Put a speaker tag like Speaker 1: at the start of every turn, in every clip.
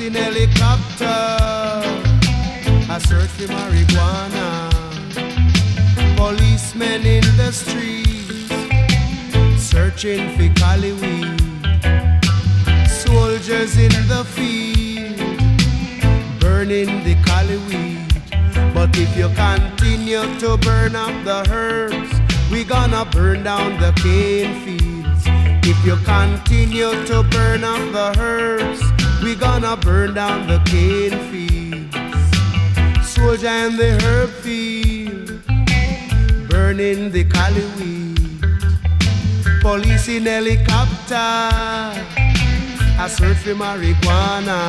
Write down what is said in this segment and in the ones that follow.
Speaker 1: In helicopter, a search for marijuana. Policemen in the streets, searching for cali weed. Soldiers in the field, burning the cali weed. But if you continue to burn up the herbs, we gonna burn down the cane fields. If you continue to burn up the gonna burn down the cane fields. Soldier in the herb field, burning the cali weed. Police in helicopter, a search for marijuana.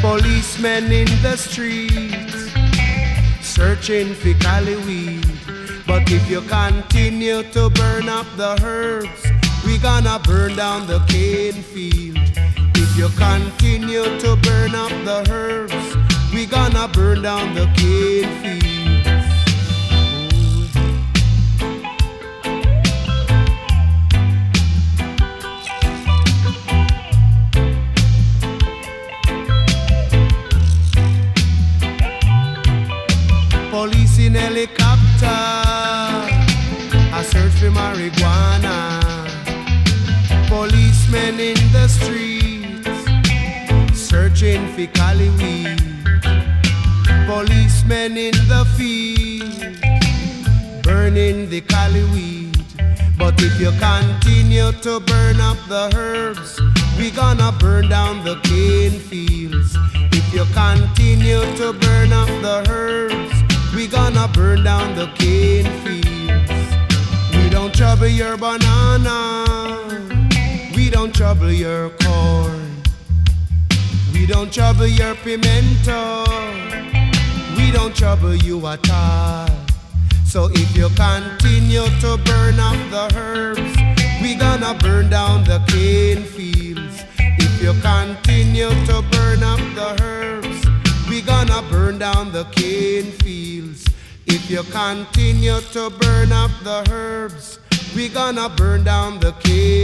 Speaker 1: Policemen in the streets, searching for cali weed. But if you continue to burn up the herbs, we gonna burn down the cane field. You continue to burn up the herbs, we gonna burn down the cane fields. Police in helicopter, a search for marijuana. Policemen in the streets, cali weed. Policemen in the field, burning the cali weed. But if you continue to burn up the herbs, we gonna burn down the cane fields. If you continue to burn up the herbs, we gonna burn down the cane fields. We don't trouble your banana, we don't trouble your. We don't trouble your pimento, we don't trouble you at all. So if you continue to burn up the herbs, we gonna burn down the cane fields. If you continue to burn up the herbs, we gonna burn down the cane fields. If you continue to burn up the herbs, we gonna burn down the cane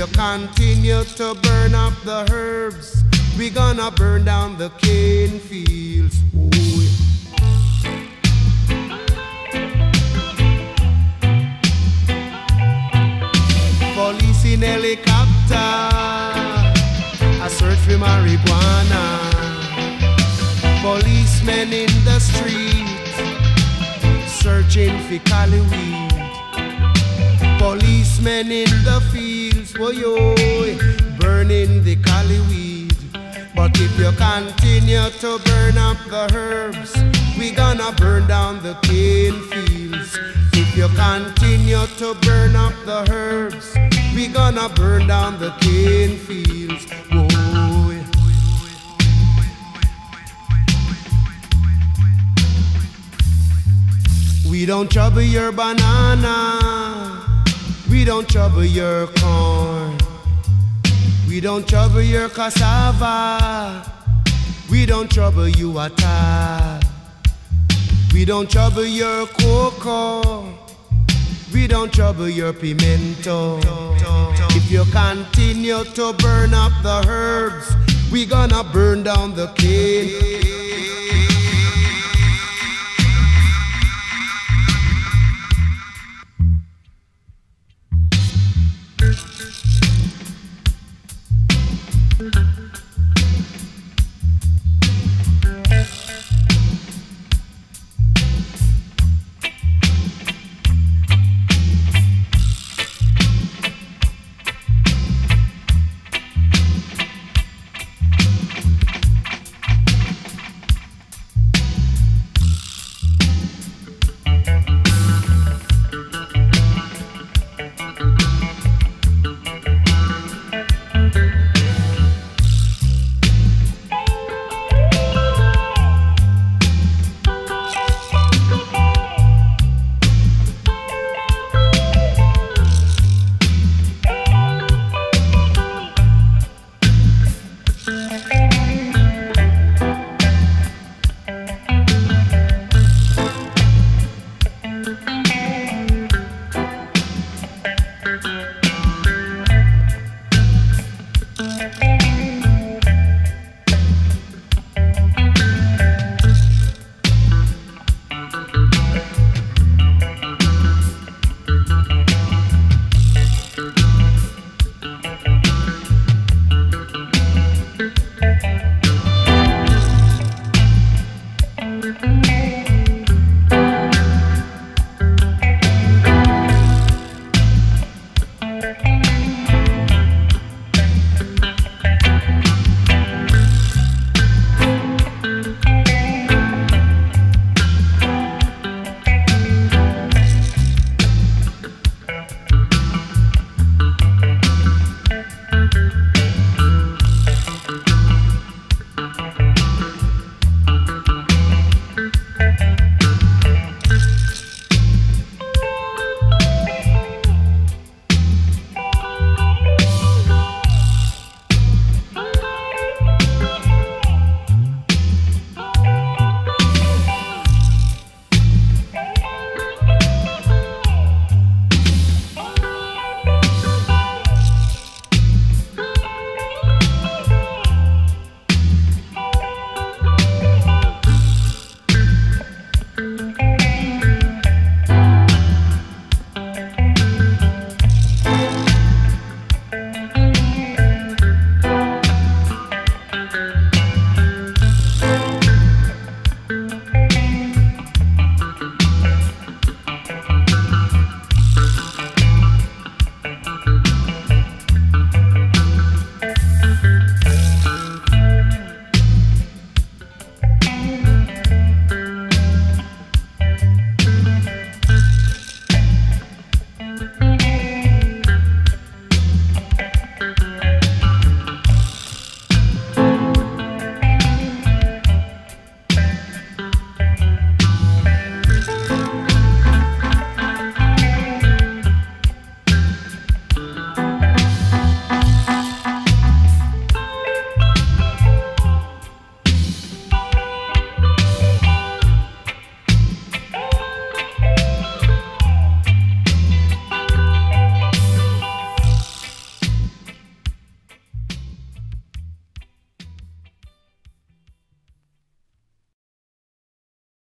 Speaker 1: you continue to burn up the herbs, we gonna burn down the cane fields. Ooh, yeah. Police in helicopter, a search for marijuana. Policemen in the streets, searching for cali weed. Policemen in the fields, oh yo, burning the cali weed. But if you continue to burn up the herbs, we gonna burn down the cane fields. If you continue to burn up the herbs, we gonna burn down the cane fields. We don't trouble your banana. Don't trouble your corn. We don't trouble your cassava. We don't trouble you at all. We don't trouble your cocoa. We don't trouble your pimento. If you continue to burn up the herbs, we gonna burn down the cane.